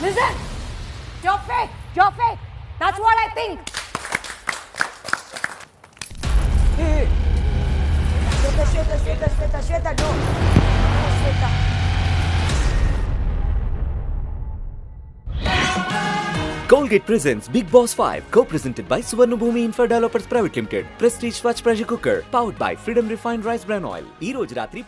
Listen! You're fake! You're! That's what I think! Shweta, Shweta, Shweta, Shweta, Shweta, no! No, Colgate presents Bigg Boss 5, co-presented by Suvarnabhoomi Infra Developers Private Limited. Prestige Svachh Pressure Cooker, powered by Freedom Refined Rice Bran Oil. ఈ రోజు రాత్రి